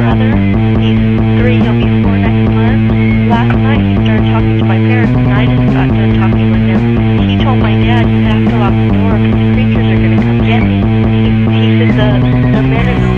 brother. He's three, he'll be four next month. Last night he started talking to my parents and I just got done talking with him. He told my dad you have to lock the door because the creatures are going to come get me. He, he said the, the men in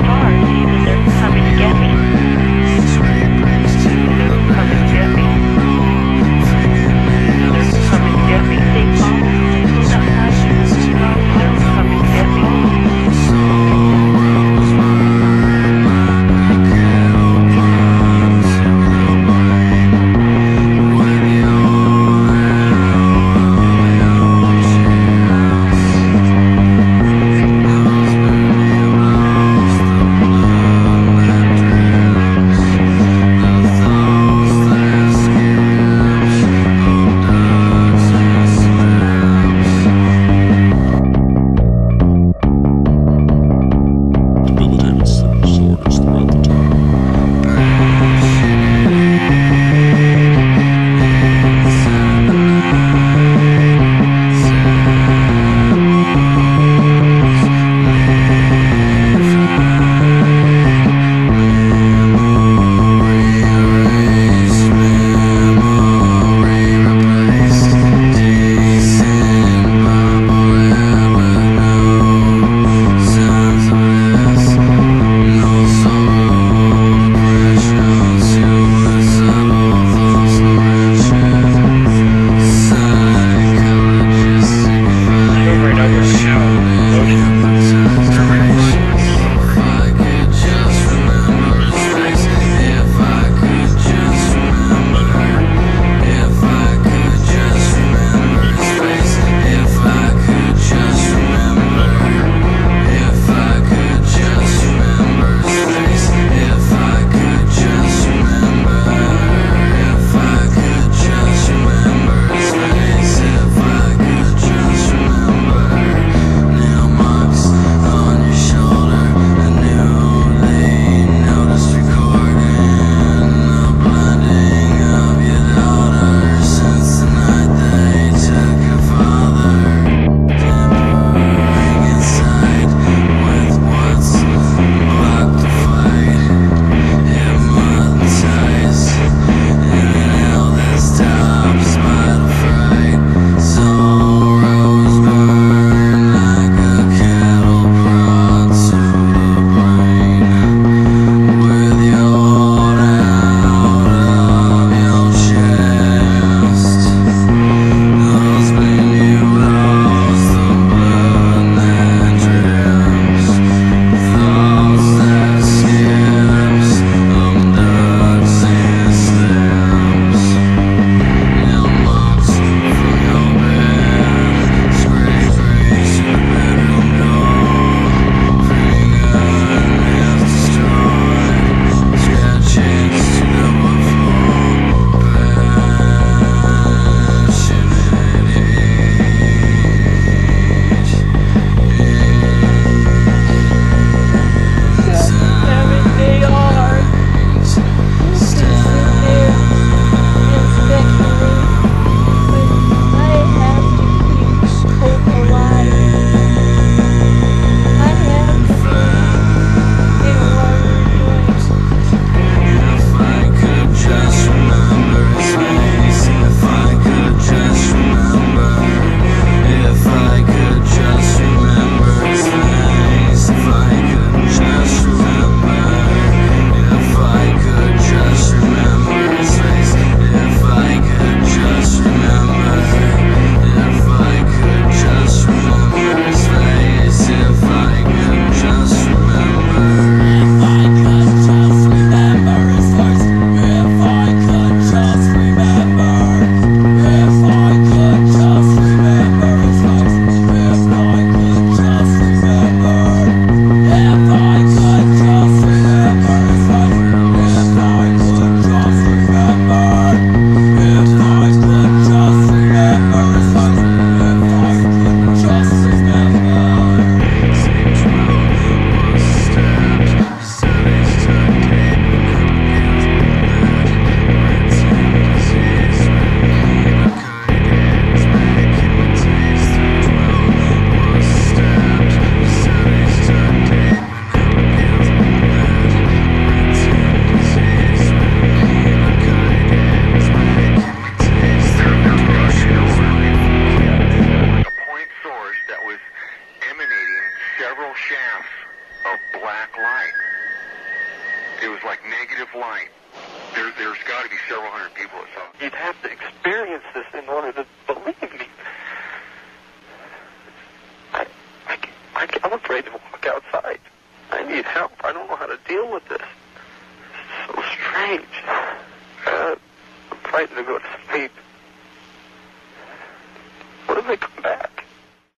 black light. It was like negative light. There, there's got to be several hundred people that saw. You'd have to experience this in order to believe me. I, I, I, I'm afraid to walk outside. I need help. I don't know how to deal with this. It's so strange. Uh, I'm frightened to go to sleep. What if they come back?